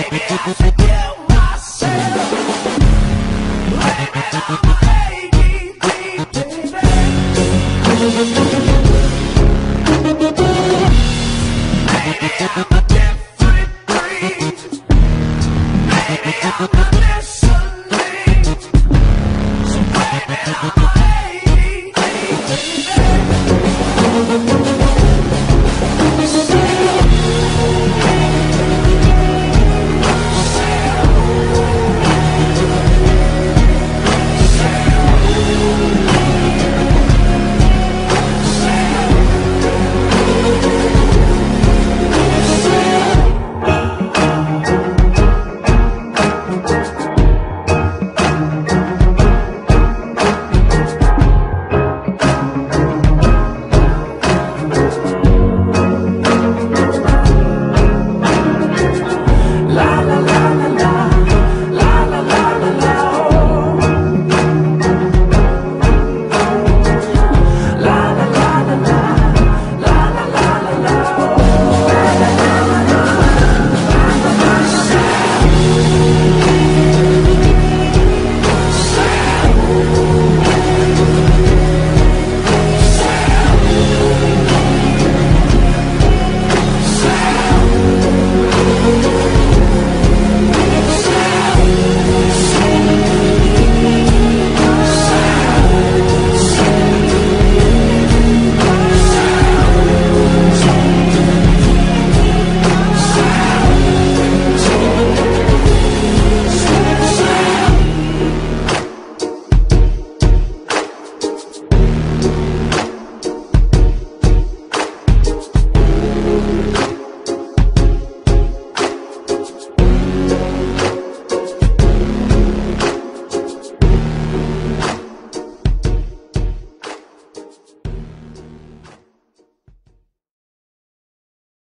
Baby, baby, baby.